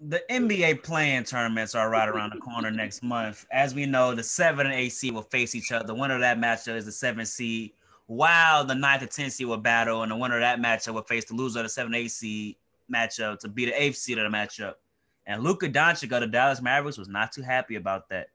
the NBA play-in tournaments are right around the corner next month. As we know, the seven and eight seed will face each other. The winner of that matchup is the seven seed, while the ninth and 10 seed will battle, and the winner of that matchup will face the loser of the seven eight seed matchup to be the eighth seed of the matchup. And Luka Doncic of the Dallas Mavericks was not too happy about that.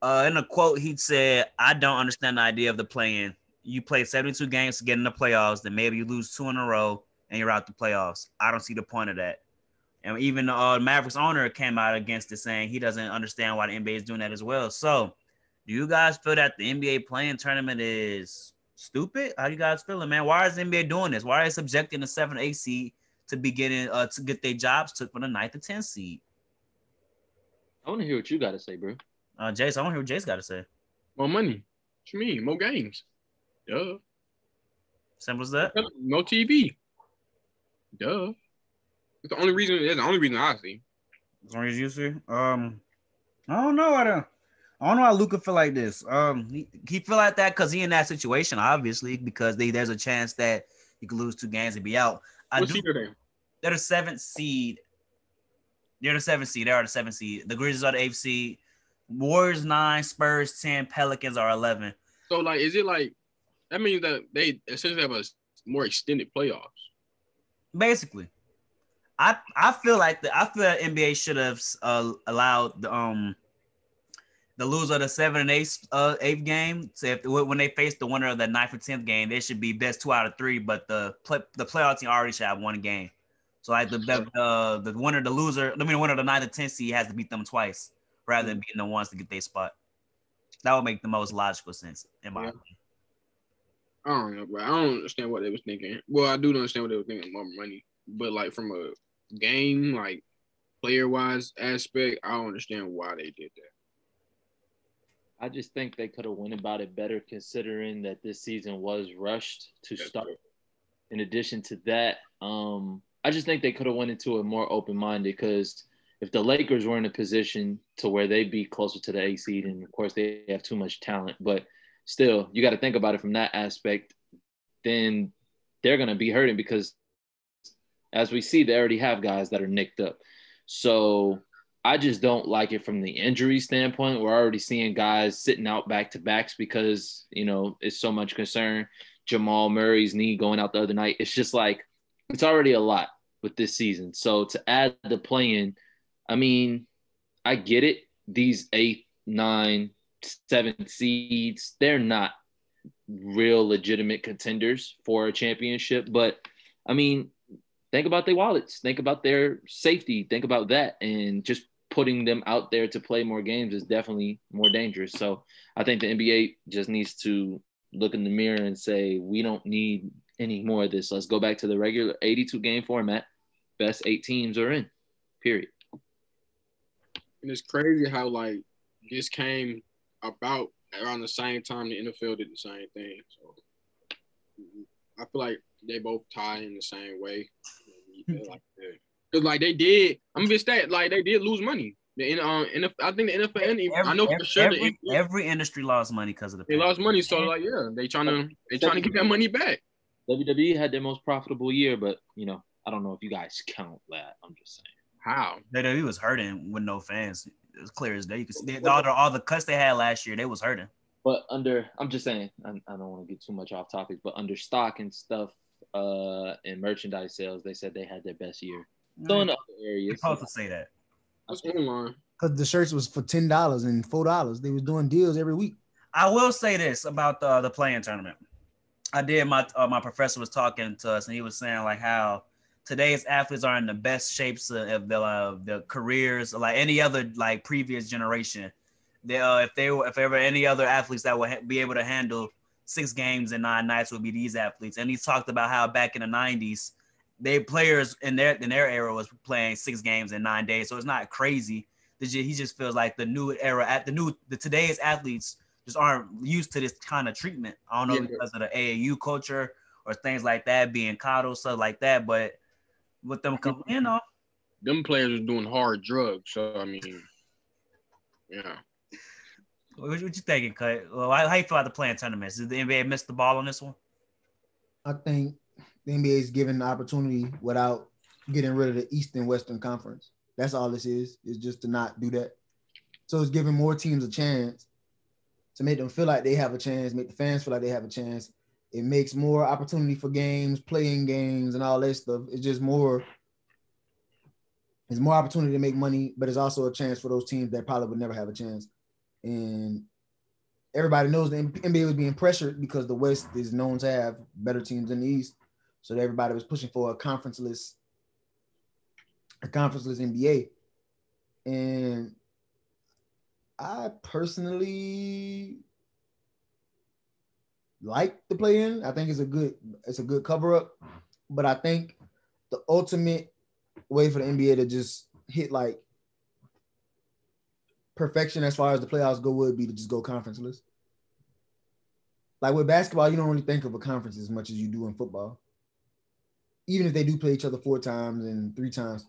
Uh, in a quote, he said, "I don't understand the idea of the play-in. You play 72 games to get in the playoffs, then maybe you lose two in a row and you're out the playoffs. I don't see the point of that." And even the uh, Mavericks owner came out against it, saying he doesn't understand why the NBA is doing that as well. So, do you guys feel that the NBA play-in tournament is stupid? How do you guys feeling, man? Why is the NBA doing this? Why are they subjecting the seven, eight seed to be getting uh, to get their jobs took for the ninth and 10th seed? I want to hear what you got to say, bro. Uh, Jace, I want to hear what Jace got to say. More money. What you mean? More games. Duh. Simple as that. No TV. Duh. It's the only reason. That's the only reason I see. As long as you see. Um, I don't know. I don't. I don't know how Luka feel like this. Um, he, he feel like that because he in that situation, obviously, because they, there's a chance that he could lose two games and be out. I do, they? they're the seventh seed. They're the seventh seed. They are the seventh seed. The Grizzlies are the eighth seed. Warriors nine, Spurs ten, Pelicans are eleven. So like, is it like that means that they essentially have a more extended playoffs? Basically, I I feel like the I feel that NBA should have uh, allowed the um the loser of the seven and eighth uh, eighth game. So if when they face the winner of the ninth and tenth game, they should be best two out of three. But the play, the playoff team already should have one game. So like the the the, the winner, the loser, I mean the winner of the ninth and tenth seed has to beat them twice rather than beating the ones to get their spot. That would make the most logical sense in my Yeah. opinion. I don't know, bro. I don't understand what they was thinking. Well, I do understand what they were thinking more money, but like from a game, like player wise aspect, I don't understand why they did that. I just think they could have went about it better considering that this season was rushed to That's start. true. In addition to that, um, I just think they could have went into it more open minded because if the Lakers were in a position to where they'd be closer to the A seed, and of course they have too much talent, but still, you got to think about it from that aspect. Then they're gonna be hurting because, as we see, they already have guys that are nicked up. So I just don't like it from the injury standpoint. We're already seeing guys sitting out back to backs because, you know, it's so much concern. Jamal Murray's knee going out the other night. It's just like, it's already a lot with this season. So to add the play-in, I mean, I get it. These eight, nine, seven seeds, they're not real legitimate contenders for a championship. But I mean, think about their wallets, think about their safety, think about that, and just putting them out there to play more games is definitely more dangerous. So I think the NBA just needs to look in the mirror and say, we don't need any more of this. Let's go back to the regular 82 game format. Best eight teams are in, period. And it's crazy how like this came about around the same time the NFL did the same thing. So I feel like they both tie in the same way. Like Cause like they did, I'm just that like they did lose money. The N- um, NFL, I think the NFL, and even- I know for every, sure the every, NBA every industry lost money because of the they lost money. So like yeah, they trying to they trying to get that money back. WWE had their most profitable year, but you know, I don't know if you guys count that. I'm just saying. How? WWE was hurting with no fans. It was clear as day. You could see they, all, the, all the cuts they had last year, they was hurting. But under, I'm just saying, I, I don't want to get too much off topic, but under stock and stuff, uh, in merchandise sales, they said they had their best year. So in You're other areas, supposed to say that. What's online? Because the shirts was for ten dollars and four dollars. They was doing deals every week. I will say this about the the play-in tournament. I did my uh, my professor was talking to us and he was saying like how today's athletes are in the best shapes of of their uh, their careers like any other like previous generation. They uh, if they were if ever any other athletes that would ha- be able to handle six games in nine nights would be these athletes. And he talked about how back in the '90s, they players in their in their era was playing six games in nine days. So it's not crazy. He just feels like the new era at the new the today's athletes just aren't used to this kind of treatment. I don't know Yeah. because of the AAU culture or things like that being coddled, stuff like that. But with them, com- you know, Them players are doing hard drugs. So I mean, yeah. What, you thinking, Cut? How you feel about the play-in tournaments? Did the NBA miss the ball on this one? I think the NBA is given the opportunity without getting rid of the East and Western Conference. That's all this is. Is just to not do that. So it's giving more teams a chance to make them feel like they have a chance, make the fans feel like they have a chance. It makes more opportunity for games, playing games, and all that stuff. It's just more. It's more opportunity to make money, but it's also a chance for those teams that probably would never have a chance. And everybody knows the NBA was being pressured because the West is known to have better teams than the East. So everybody was pushing for a conferenceless, a conferenceless NBA. And I personally like the play in. I think it's a good it's a good cover up. But I think the ultimate way for the NBA to just hit like perfection as far as the playoffs go would be to just go conferenceless. Like with basketball, you don't really think of a conference as much as you do in football. Even if they do play each other four times and three times,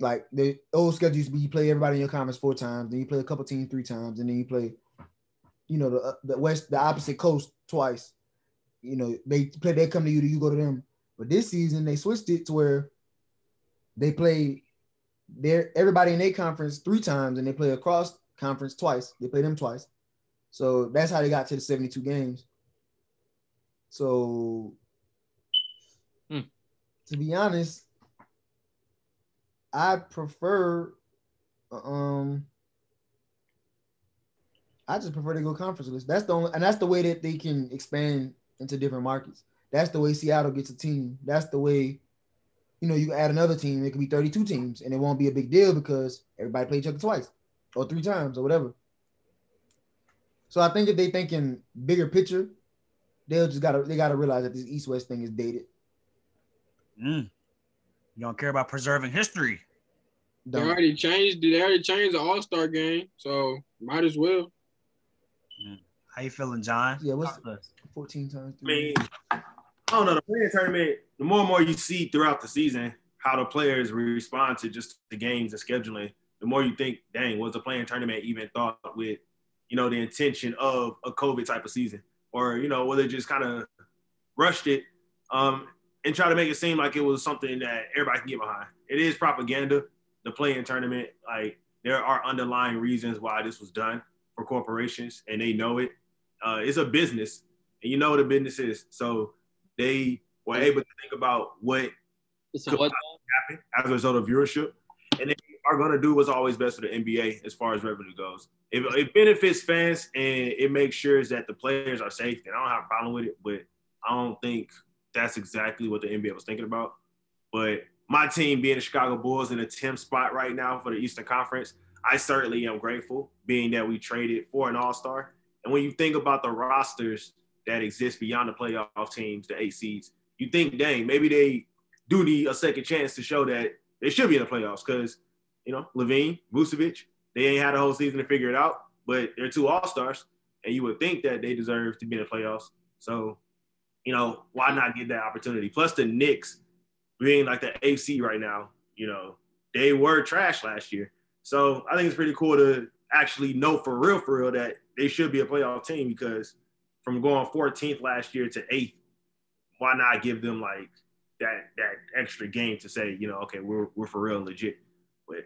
like the old schedule used to be, you play everybody in your conference four times, then you play a couple teams three times, and then you play, you know, the uh, the west, the opposite coast twice. You know, they play, they come to you, you go to them. But this season they switched it to where they play their everybody in their conference three times, and they play across conference twice. They play them twice. So that's how they got to the 72 games. So Hmm. to be honest, I prefer um I just prefer to go conferenceless. That's the only and that's the way that they can expand into different markets. That's the way Seattle gets a team. That's the way, you know, you can add another team. It could be 32 teams and it won't be a big deal because everybody played each other twice or three times or whatever. So I think if they thinking bigger picture, they'll just gotta they gotta realize that this East West thing is dated. Mm. You don't care about preserving history. They already changed. They already changed the All Star game, so might as well. How you feeling, John? Yeah, what's 14 times I three? mean, I don't know. The play-in tournament, the more and more you see throughout the season how the players respond to just the games and scheduling, the more you think, dang, was the play-in tournament even thought with, you know, the intention of a COVID type of season? Or, you know, whether just kind of rushed it um, and try to make it seem like it was something that everybody can get behind. It is propaganda, the play-in tournament. Like, there are underlying reasons why this was done for corporations, and they know it. Uh, it's a business, and you know what a business is. So they were able to think about what It's what? happened as a result of viewership, and they are going to do what's always best for the NBA as far as revenue goes. If it benefits fans and it makes sure that the players are safe, And I don't have a problem with it. But I don't think that's exactly what the NBA was thinking about. But my team being the Chicago Bulls in a 10th spot right now for the Eastern Conference, I certainly am grateful, being that we traded for an All Star. And when you think about the rosters that exists beyond the playoff teams, the eight seeds, you think, dang, maybe they do need a second chance to show that they should be in the playoffs because, you know, LaVine, Vucevic, they ain't had a whole season to figure it out, but they're two All Stars, and you would think that they deserve to be in the playoffs. So, you know, why not get that opportunity? Plus, the Knicks being like the AC right now, you know, they were trash last year. So I think it's pretty cool to actually know for real, for real, that they should be a playoff team because from going 14th last year to eighth, why not give them like that that extra game to say, you know, okay, we're we're for real legit. But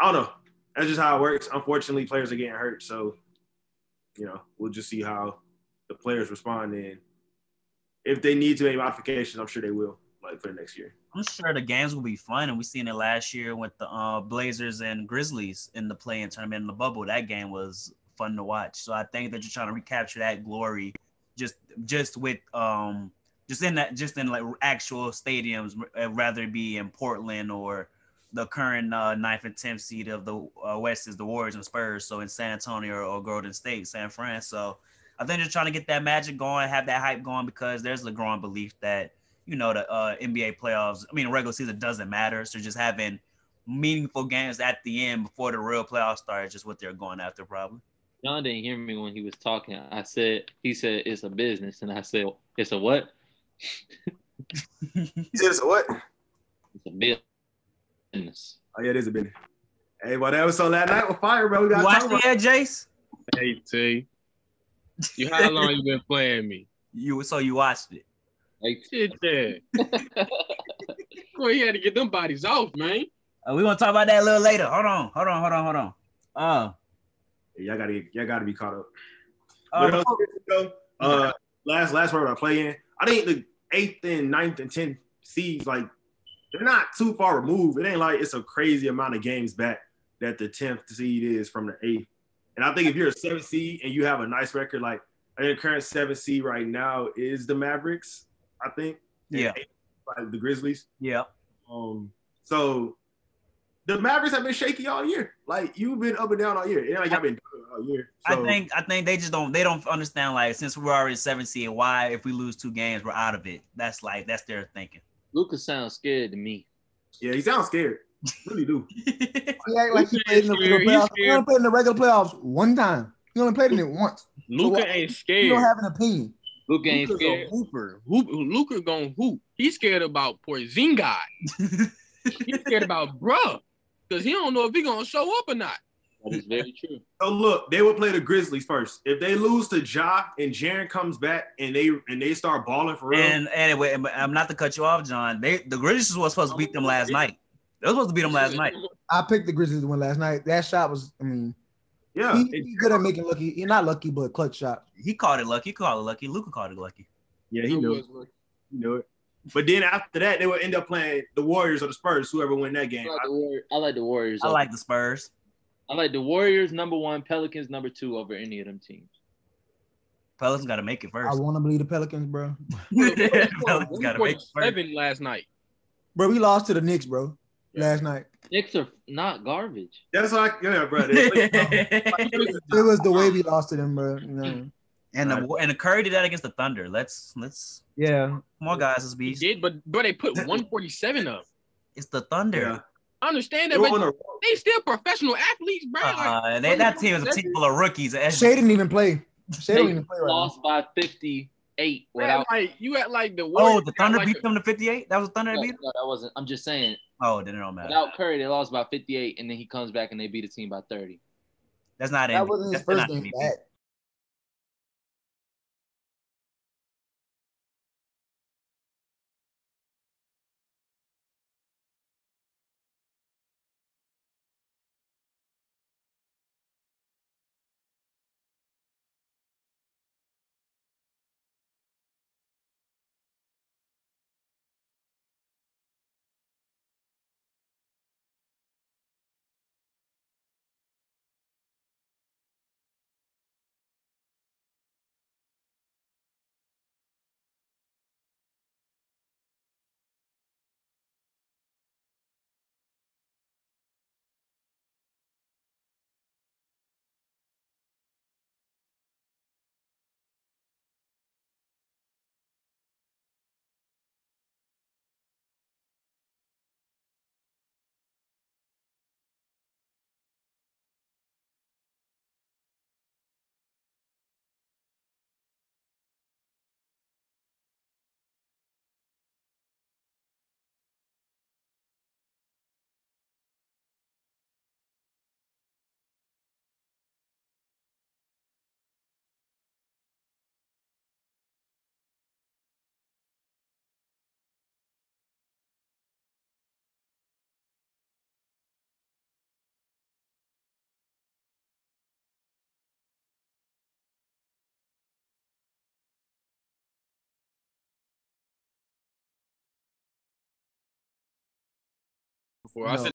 I don't know. That's just how it works. Unfortunately, players are getting hurt, so you know, we'll just see how the players respond. And if they need to make modifications, I'm sure they will, like for the next year. I'm sure the games will be fun, and we seen it last year with the uh, Blazers and Grizzlies in the play-in tournament in the bubble. That game was fun to watch. So I think that you're trying to recapture that glory, just just with um just in that just in like actual stadiums, uh, rather be in Portland or the current uh, ninth and tenth seed of the uh, West is the Warriors and Spurs. So in San Antonio or, or Golden State, San Fran. So I think they're trying to get that magic going, have that hype going because there's a growing belief that you know the uh, NBA playoffs. I mean, regular season doesn't matter. So just having meaningful games at the end before the real playoffs start is just what they're going after, probably. John didn't hear me when he was talking. I said he said it's a business, and I said it's a what? Just what? It's a business. Oh yeah, it is a business. Hey, well, that was so last night with fire, bro. We You got watched to it yet, Jace? Hey T, you how long you been playing me? You so you watched it. Like, Shit, there. Well, he had to get them bodies off, man. Uh, we gonna talk about that a little later. Hold on, hold on, hold on, hold on. Uh, Y'all gotta y'all gotta be caught up. uh, uh, uh, last last round I play in, I think the eighth and ninth and tenth seeds like they're not too far removed. It ain't like it's a crazy amount of games back that the tenth seed is from the eighth. And I think if you're a seventh seed and you have a nice record, like I think the current seventh seed right now is the Mavericks. I think. Yeah. like the Grizzlies. yeah. Um, so the Mavericks have been shaky all year. Like you've been up and down all year. It ain't like y'all been all year. I think I think they just don't they don't understand like since we're already seven seed, why if we lose two games we're out of it. That's like that's their thinking. Luka's sounds scared to me. Yeah, he sounds scared. Really do. He act like he played in the regular playoffs. He only played in the regular playoffs one time. He only played in it once. Luka what- ain't You scared. don't have an opinion. Luka ain't Luka's scared. a hooper. Hoop, Luka gonna hoop. He's scared about Porzingis. He's scared about bruh. Because he don't know if he gonna show up or not. That is very true. So look, they will play the Grizzlies first. If they lose to Ja and Jaren comes back and they and they start balling for real, and anyway, I'm um, not to cut you off, John. They the Grizzlies was supposed to beat them last night. They were supposed to beat them last night. I picked the Grizzlies to win last night. That shot was, I mean, yeah, he, it- he's good at making lucky. You're not lucky, but clutch shot. He called it lucky. He called it lucky. Luka called it lucky. yeah, he knew, it. he knew it. But then after that, they would end up playing the Warriors or the Spurs, whoever win that I game. like the, Warriors. I like the Warriors. I like the Spurs. I like the Warriors number one, Pelicans number two over any of them teams. Pelicans got to make it first. I want to believe the Pelicans, bro. Pelicans got to make it first. Seven last night. Bro, we lost to the Knicks, bro, last night. Knicks are not garbage. That's like yeah, bro. It was the way we lost to them, bro. You know? And the and the Curry did that against the Thunder. Let's let's Yeah. come on, guys. Let's He be. did, but but they put 147 up. It's the Thunder. yeah. I understand They that, were but they still professional athletes, bro. Like, Uh, they, that team is a team full of rookies. Shai didn't even play. Shai didn't even play right now. lost by 58 you without. act like you act like the Oh, the Thunder like beat a- them to 58. That was the Thunder that No, beat them. no, that wasn't. I'm just saying. Oh, then it don't matter. Without Curry, they lost by 58, and then he comes back and they beat the team by 30. That's not That MVP. wasn't his That's first game back. Before. I No. said